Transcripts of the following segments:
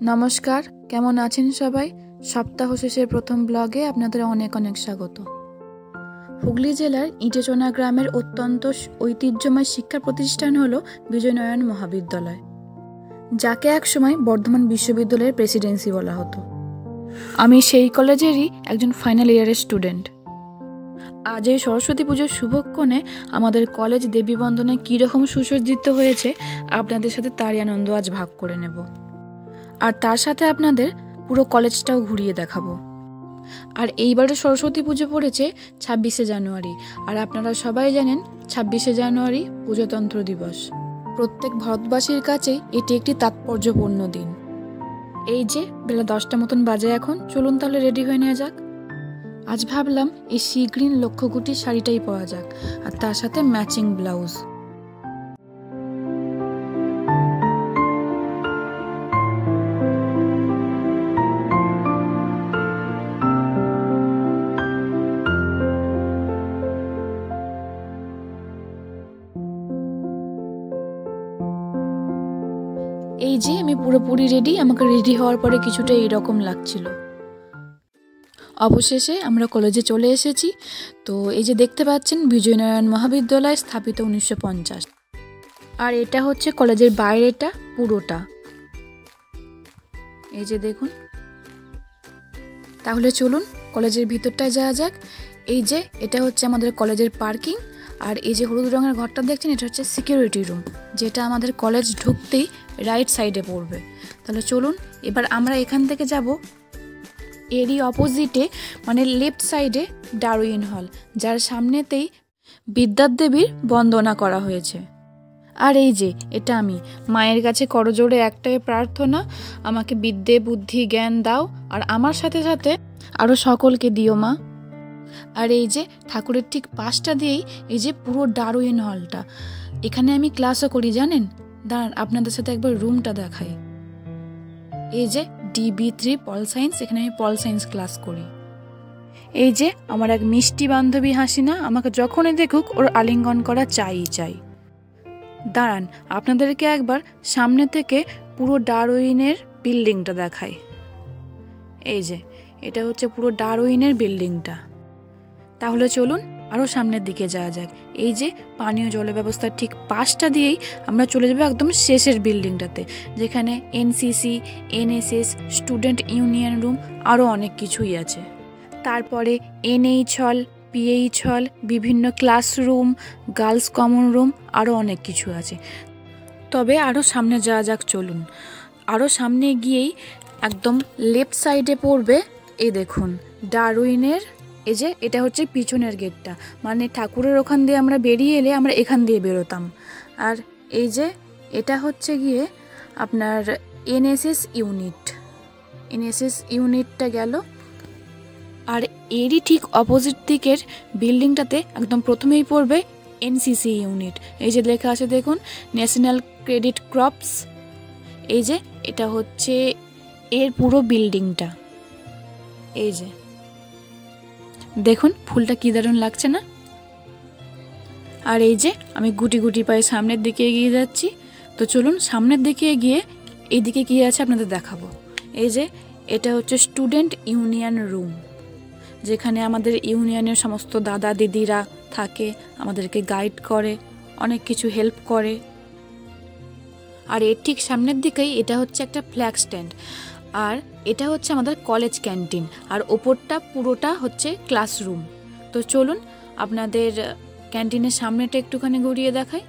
নমস্কার, কেমন আছেন সবাই? সপ্তাহ শেষের প্রথম ব্লগে আপনাদের অনেক অনেক স্বাগত। হুগলি জেলার ইটেচনা গ্রামের অত্যন্ত ঐতিহ্যময় শিক্ষা প্রতিষ্ঠান হল বিজয়নয়ন মহাবিদ্যালয়, যাকে একসময় বর্ধমান বিশ্ববিদ্যালয়ের প্রেসিডেন্সি বলা হতো। আমি সেই কলেজেরই একজন ফাইনাল ইয়ারের স্টুডেন্ট। আজ এই সরস্বতী পুজোর শুভক্ষণে আমাদের কলেজ দেবী বন্দনে কীরকম সুসজ্জিত হয়েছে, আপনাদের সাথে তারই আনন্দ আজ ভাগ করে নেব। আর তার সাথে আপনাদের পুরো কলেজটাও ঘুরিয়ে দেখাবো। আর এইবারে সরস্বতী পুজো পড়েছে ছাব্বিশে জানুয়ারি। আর আপনারা সবাই জানেন ছাব্বিশে জানুয়ারি প্রজাতন্ত্র দিবস। প্রত্যেক ভারতবাসীর কাছে এটি একটি তাৎপর্যপূর্ণ দিন। এই যে বেলা দশটা মতন বাজে এখন, চলুন তাহলে রেডি হয়ে নেওয়া যাক। আজ ভাবলাম এই সি গ্রিন লক্ষ্যকুটির শাড়িটাই পরা যাক, আর তার সাথে ম্যাচিং ব্লাউজ। রেডি আমাকে রেডি হওয়ার পরে কিছুটা এইরকম লাগছিল। অবশেষে আমরা কলেজে চলে এসেছি। তো এই যে দেখতে পাচ্ছেন, বিজয়নারায়ণ মহাবিদ্যালয় স্থাপিত উনিশশো পঞ্চাশ। আর এটা হচ্ছে কলেজের বাইরেটা, পুরোটা। এই যে দেখুন। তাহলে চলুন কলেজের ভিতরটায় যাওয়া যাক। এই যে, এটা হচ্ছে আমাদের কলেজের পার্কিং আর এই যে হলুদ রঙের ঘরটা দেখছেন, এটা হচ্ছে সিকিউরিটি রুম যেটা আমাদের কলেজ ঢুকতেই রাইট সাইডে পড়বে। তাহলে চলুন, এবার আমরা এখান থেকে যাব। এরই অপোজিটে মানে লেফট সাইডে ডারুইন হল যার সামনেতেই বিদ্যার দেবীর বন্দনা করা হয়েছে। আর এই যে, এটা আমি। মায়ের কাছে করজোড়ে একটাই প্রার্থনা, আমাকে বিদ্যে বুদ্ধি জ্ঞান দাও, আর আমার সাথে সাথে আরও সকলকে দিও মা। আর এই যে, ঠাকুরের ঠিক পাশটা দিয়েই এই যে পুরো ডারুইন হলটা এখানে আমি ক্লাসও করি, জানেন? দাঁড়ান, আপনাদের সাথে একবার রুমটা দেখাই। এই যে ডিবি থ্রি পল সায়েন্স এখানে আমি পল সায়েন্স ক্লাস করি। এই যে আমার এক মিষ্টি বান্ধবী হাসিনা, আমাকে যখনই দেখুক ওর আলিঙ্গন করা চাই চাই। দাঁড়ান, আপনাদেরকে একবার সামনে থেকে পুরো ডারউইনের বিল্ডিংটা দেখাই। এই যে, এটা হচ্ছে পুরো ডারউইনের বিল্ডিংটা তাহলে চলুন আরও সামনের দিকে যাওয়া যাক। এই যে পানীয় জল ব্যবস্থার ঠিক পাশটা দিয়েই আমরা চলে যাব একদম শেষের বিল্ডিংটাতে, যেখানে NCC NSS student union room আরও অনেক কিছুই আছে। তারপরে এনএইচ হল পিএইচ হল বিভিন্ন ক্লাসরুম গার্লস কমন রুম আরও অনেক কিছু আছে। তবে আরও সামনে যাওয়া যাক, চলুন। আরও সামনে গিয়েই একদম লেফট সাইডে পড়বে, এই দেখুন ডারউইনের এই যে, এটা হচ্ছে পিছনের গেটটা। মানে ঠাকুরের ওখান দিয়ে আমরা বেরিয়ে এলে আমরা এখান দিয়ে বেরোতাম। আর এই যে, এটা হচ্ছে গিয়ে আপনার এনএসএস ইউনিট। এনএসএস ইউনিটটা গেল। আর এরই ঠিক অপোজিট দিকের বিল্ডিংটাতে একদম প্রথমেই পড়বে এনসিসি ইউনিট। এই যে লেখা আছে দেখুন, ন্যাশনাল ক্রেডিট ক্রপস। এই যে, এটা হচ্ছে এর পুরো বিল্ডিংটা। এই যে। দেখুন, ফুলটা কী দারুণ লাগছে না? আর এই যে, আমি গুটি গুটি পায়ে সামনের দিকে এগিয়ে যাচ্ছি। তো চলুন, সামনের দিকে এগিয়ে এইদিকে কী আছে আপনাদের দেখাবো। এই যে, এটা হচ্ছে স্টুডেন্ট ইউনিয়ন রুম, যেখানে আমাদের ইউনিয়নের সমস্ত দাদা দিদিরা থাকে, আমাদেরকে গাইড করে, অনেক কিছু হেল্প করে। আর এর ঠিক সামনের দিকেই এটা হচ্ছে একটা ফ্ল্যাগ স্ট্যান্ড। আর এটা হচ্ছে আমাদের কলেজ ক্যান্টিন আর ওপরটা পুরোটা হচ্ছে ক্লাসরুম তো চলুন আপনাদের ক্যান্টিনের সামনেটা একটুখানি ঘুরিয়ে দেখাই।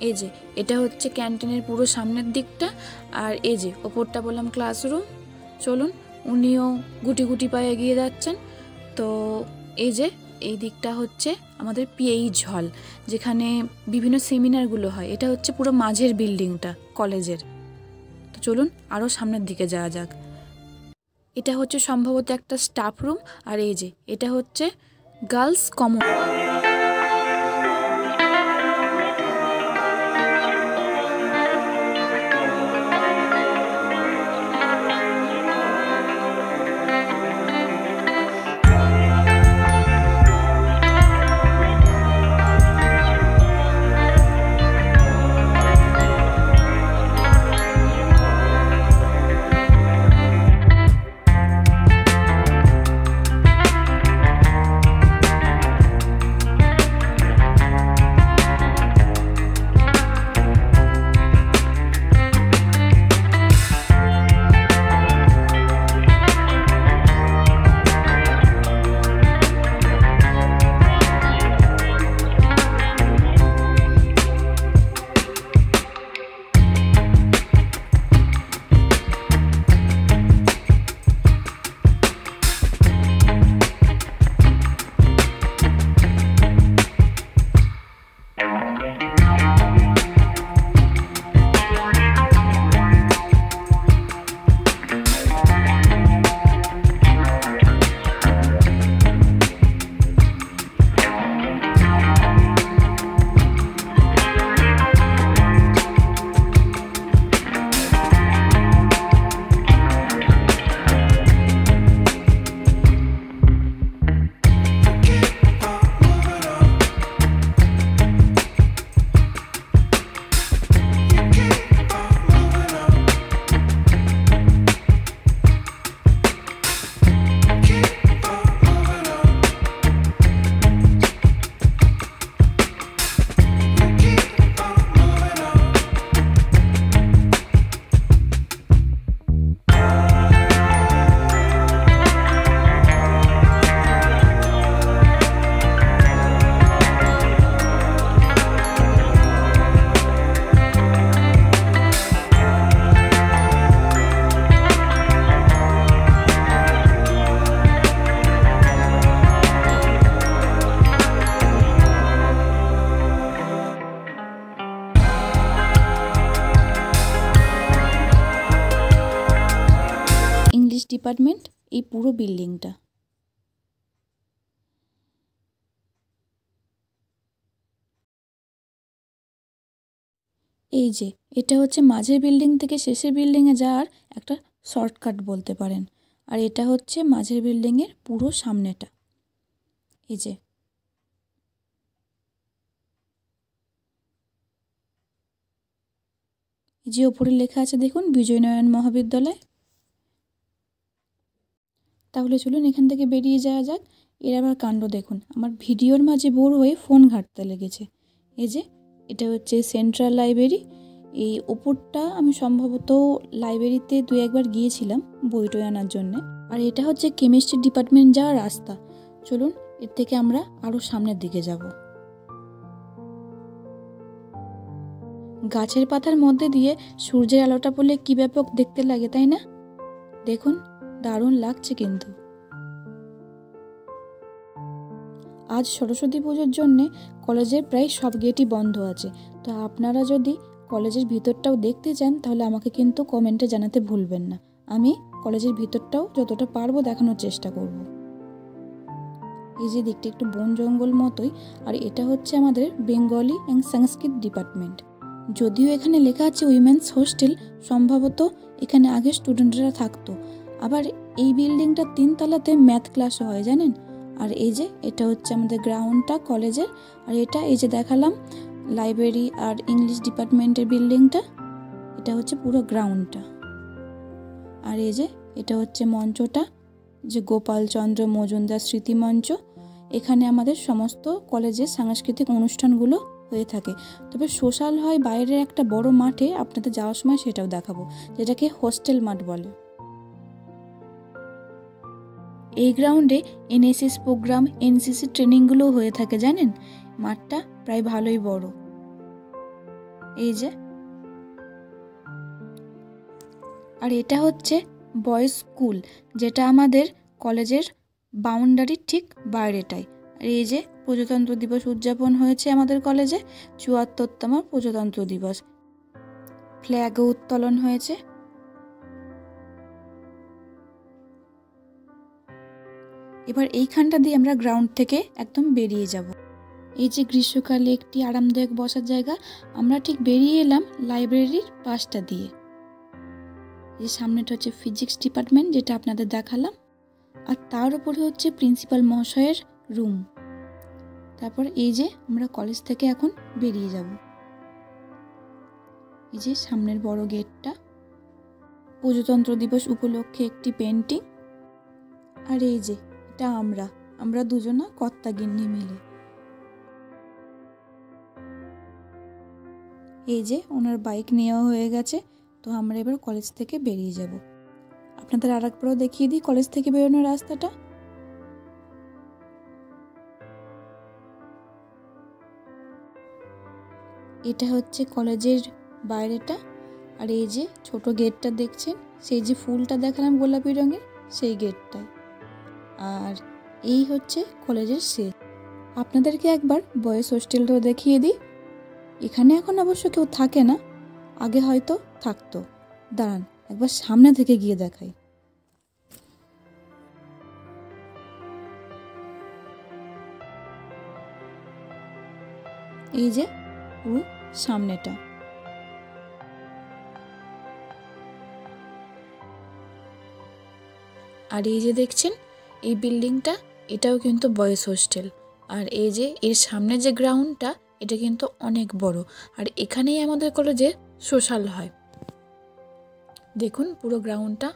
এই যে, এটা হচ্ছে ক্যান্টিনের পুরো সামনের দিকটা, আর এই যে, ওপরটা বললাম ক্লাসরুম চলুন, উনিও গুটি গুটি পায়ে এগিয়ে যাচ্ছেন। তো এই যে এই দিকটা হচ্ছে আমাদের পিএইচ হল যেখানে বিভিন্ন সেমিনারগুলো হয়। এটা হচ্ছে পুরো মাঝের বিল্ডিংটা কলেজের তো চলুন আরও সামনের দিকে যাওয়া যাক। এটা হচ্ছে সম্ভবত একটা স্টাফ রুম আর এই যে, এটা হচ্ছে গার্লস কমন ডিপার্টমেন্ট, এই পুরো বিল্ডিংটা। এই যে, এটা হচ্ছে মাঝের বিল্ডিং থেকে শেষের বিল্ডিংয়ে যাওয়ার একটা শর্টকাট বলতে পারেন। আর এটা হচ্ছে মাঝের বিল্ডিংয়ের পুরো সামনেটা। এই যে। যে ওপরে লেখা আছে, দেখুন বিজয়নয়ন মহাবিদ্যালয়। তাহলে চলুন এখান থেকে বেরিয়ে যাওয়া যাক। এর আবার কাণ্ড দেখুন। আমার ভিডিওর মাঝে বোর হয়ে ফোন ঘাটতে লেগেছে। এই যে, এটা হচ্ছে সেন্ট্রাল লাইব্রেরি। এই ওপরটা আমি সম্ভবত লাইব্রেরিতে দু একবার গিয়েছিলাম বই টই আনার জন্যে। আর এটা হচ্ছে কেমিস্ট্রি ডিপার্টমেন্ট যাওয়ার রাস্তা। চলুন, এর থেকে আমরা আরও সামনের দিকে যাব। গাছের পাতার মধ্যে দিয়ে সূর্যের আলোটা পড়লে কী ব্যাপক দেখতে লাগে, তাই না? দেখুন দারুণ লাগছে কিন্তু। আজ সরস্বতী পুজোর জন্যে কলেজের প্রায় সব গেটই বন্ধ আছে। তো আপনারা যদি কলেজের ভিতরটাও দেখতে চান, তাহলে আমাকে কিন্তু কমেন্টে জানাতে ভুলবেন না। আমি কলেজের ভিতরটাও যতটা পারব দেখানোর চেষ্টা করব। এই যে দিকটা একটু বন জঙ্গল মতোই, আর এটা হচ্ছে আমাদের বেঙ্গলি অ্যান্ড সংস্কৃত ডিপার্টমেন্ট যদিও এখানে লেখা আছে উইমেন্স হোস্টেল সম্ভবত এখানে আগে স্টুডেন্টরা থাকতো। আবার এই বিল্ডিংটা তিনতলাতে ম্যাথ ক্লাসও হয়, জানেন? আর এই যে, এটা হচ্ছে আমাদের গ্রাউন্ডটা, কলেজের। আর এটা, এই যে দেখালাম, লাইব্রেরি আর ইংলিশ ডিপার্টমেন্টের বিল্ডিংটা, এটা হচ্ছে পুরো গ্রাউন্ডটা। আর এই যে, এটা হচ্ছে মঞ্চটা যে গোপালচন্দ্র মজুমদার স্মৃতি মঞ্চ। এখানে আমাদের সমস্ত কলেজের সাংস্কৃতিক অনুষ্ঠানগুলো হয়ে থাকে। তবে সোশ্যাল হয় বাইরের একটা বড় মাঠে, আপনাদের যাওয়ার সময় সেটাও দেখাবো, যেটাকে হোস্টেল মাঠ বলে। এই গ্রাউন্ডে এনএসএস প্রোগ্রাম এনসিসি ট্রেনিংগুলো হয়ে থাকে, জানেন? মাঠটা প্রায় ভালোই বড়। এই যে। আর এটা হচ্ছে বয়েজ স্কুল যেটা আমাদের কলেজের বাউন্ডারির ঠিক বাইরেটাই আর এই যে প্রজাতন্ত্র দিবস উদযাপন হয়েছে আমাদের কলেজে, চুয়াত্তরতম প্রজাতন্ত্র দিবস। ফ্ল্যাগও উত্তোলন হয়েছে। এবার এইখানটা দিয়ে আমরা গ্রাউন্ড থেকে একদম বেরিয়ে যাব। এই যে গ্রীষ্মকালে একটি আরামদায়ক বসার জায়গা, আমরা ঠিক বেরিয়ে এলাম লাইব্রেরির পাশটা দিয়ে। এই সামনেটা হচ্ছে ফিজিক্স ডিপার্টমেন্ট যেটা আপনাদের দেখালাম। আর তার উপরে হচ্ছে প্রিন্সিপাল মহাশয়ের রুম তারপর এই যে আমরা কলেজ থেকে এখন বেরিয়ে যাব। এই যে সামনের বড় গেটটা। প্রজাতন্ত্র দিবস উপলক্ষে একটি পেন্টিং আর এই যে এটা আমরা আমরা দুজনা কর্তা গিন্নি মিলে। এই যে ওনার বাইক নেওয়া হয়ে গেছে, তো আমরা এবার কলেজ থেকে বেরিয়ে যাব। আপনাদের আর একবারও দেখিয়ে দিই কলেজ থেকে বেরোনোর রাস্তাটা। এটা হচ্ছে কলেজের বাইরেটা, আর এই যে ছোট গেটটা দেখছেন, সেই যে ফুলটা দেখালাম গোলাপি রঙের, সেই গেটটাই আর এই হচ্ছে কলেজের শেষ আপনাদেরকে একবার বয়েস হোস্টেলটাও দেখিয়ে দিই। এখানে এখন অবশ্য কেউ থাকে না, আগে হয়তো থাকতো। দাঁড়ান, একবার সামনে থেকে গিয়ে দেখাই। এই যে পুরো সামনেটা। আর এই যে দেখছেন এই বিল্ডিংটা, এটাও কিন্তু বয়েজ হোস্টেল। আর এই যে, এর সামনে যে গ্রাউন্ডটা, এটা কিন্তু অনেক বড়। আর এখানেই আমাদের কলেজে সোশ্যাল হয়। দেখুন পুরো গ্রাউন্ডটা।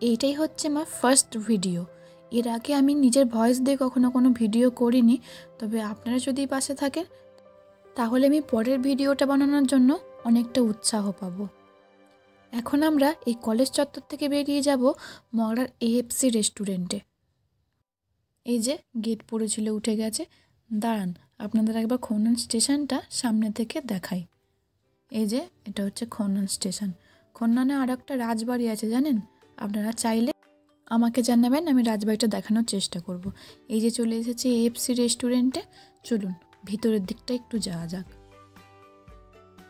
এইটাই হচ্ছে আমার ফার্স্ট ভিডিও এর আগে আমি নিজের ভয়েস দিয়ে কখনো কোনো ভিডিও করিনি। তবে আপনারা যদি পাশে থাকেন, তাহলে আমি পরের ভিডিওটা বানানোর জন্য অনেকটা উৎসাহ পাবো। এখন আমরা এই কলেজ চত্বর থেকে বেরিয়ে যাব মগরার এএফসি রেস্টুরেন্টে এই যে গেট পড়েছিল উঠে গেছে। দাঁড়ান, আপনাদের একবার খন্নান স্টেশনটা সামনে থেকে দেখাই। এই যে, এটা হচ্ছে খন্নান স্টেশন। খন্নানে আর একটা রাজবাড়ি আছে, জানেন? আপনারা চাইলে আমাকে জানাবেন, আমি রাজবাড়িটা দেখানোর চেষ্টা করব। এই যে চলে এসেছি এএফসি রেস্টুরেন্টে চলুন, ভিতরের দিকটা একটু যাওয়া যাক।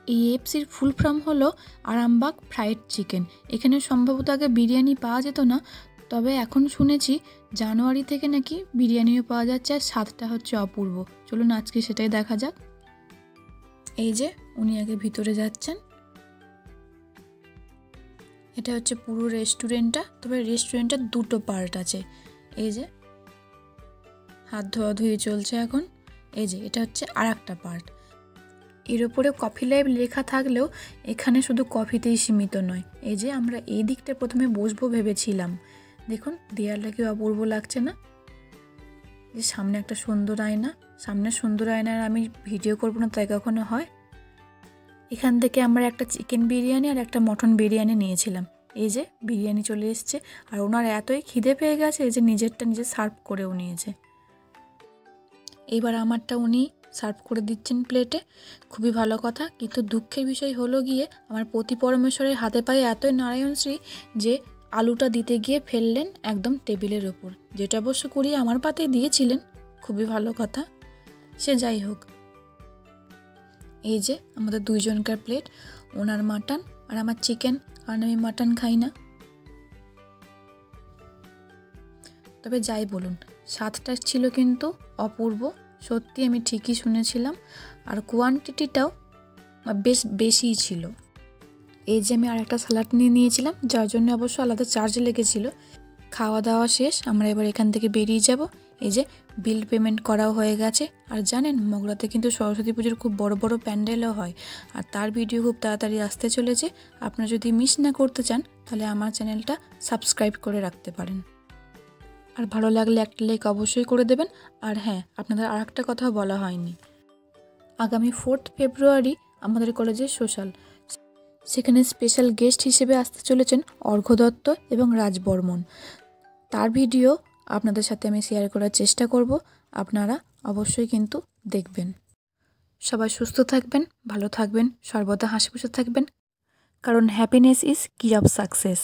এই এফসির ফুল ফর্ম হলো আরামবাগ ফ্রাইড চিকেন এখানে সম্ভবত আগে বিরিয়ানি পাওয়া যেত না, তবে এখন শুনেছি জানুয়ারি থেকে নাকি বিরিয়ানিও পাওয়া যাচ্ছে আর স্বাদটা হচ্ছে অপূর্ব। চলুন আজকে সেটাই দেখা যাক। এই যে উনি আগে ভিতরে যাচ্ছেন। এটা হচ্ছে পুরো রেস্টুরেন্টটা তবে রেস্টুরেন্টের দুটো পার্ট আছে। এই যে হাত ধোয়া ধুয়ে চলছে এখন। এই যে এটা হচ্ছে আর একটা পার্ট এর উপরে কফি লাইভ লেখা থাকলেও এখানে শুধু কফিতেই সীমিত নয়। এই যে আমরা এই দিকটা প্রথমে বসবো ভেবেছিলাম। দেখুন, দেয়ালটা কি অপূর্ব লাগছে না? যে সামনে একটা সুন্দর আয়না। সামনে সুন্দর আয়নার আমি ভিডিও করব না, তাই কখনো হয়? এখান থেকে আমরা একটা চিকেন বিরিয়ানি আর একটা মটন বিরিয়ানি নিয়েছিলাম। এই যে বিরিয়ানি চলে এসছে আর ওনার এতই খিদে পেয়ে গেছে যে নিজেরটা নিজে সার্ভ করেও নিয়েছে। এইবার আমারটা উনি সার্ভ করে দিচ্ছেন প্লেটে। খুবই ভালো কথা। কিন্তু দুঃখের বিষয় হলো গিয়ে আমার প্রতি পরমেশ্বরের হাতে পায়ে এতই নারায়ণশ্রী যে আলুটা দিতে গিয়ে ফেললেন একদম টেবিলের ওপর। যেটা অবশ্য করিয়ে আমার পাতে দিয়েছিলেন। খুবই ভালো কথা। সে যাই হোক। এই যে আমাদের দুইজনকার প্লেট। ওনার মাটন আর আমার চিকেন। কারণ আমি মাটন খাই না। তবে যাই বলুন, স্বাদটা ছিল কিন্তু অপূর্ব। সত্যি আমি ঠিকই শুনেছিলাম। আর কোয়ান্টিটিটাও বেশ বেশিই ছিল। এই যে আমি আর একটা স্যালাড নিয়ে নিয়েছিলাম, যার জন্য অবশ্য আলাদা চার্জ লেগেছিল। খাওয়া দাওয়া শেষ, আমরা এবার এখান থেকে বেরিয়ে যাব। এই যে বিল পেমেন্ট করাও হয়ে গেছে। আর জানেন, মগরাতে কিন্তু সরস্বতী পুজোর খুব বড় বড় প্যান্ডেলও হয়। আর তার ভিডিও খুব তাড়াতাড়ি আসতে চলেছে। আপনারা যদি মিস না করতে চান, তাহলে আমার চ্যানেলটা সাবস্ক্রাইব করে রাখতে পারেন। আর ভালো লাগলে একটা লাইক অবশ্যই করে দেবেন। আর হ্যাঁ আপনাদের আর একটা কথাও বলা হয়নি। আগামী ফোর্থ ফেব্রুয়ারি আমাদের কলেজে সোশ্যাল সেখানে স্পেশাল গেস্ট হিসেবে আসতে চলেছেন অর্ঘ্য দত্ত এবং রাজবর্মন তার ভিডিও আপনাদের সাথে আমি শেয়ার করার চেষ্টা করব। আপনারা অবশ্যই কিন্তু দেখবেন। সবাই সুস্থ থাকবেন, ভালো থাকবেন, সর্বদা হাসি খুশি থাকবেন। কারণ happiness is key of success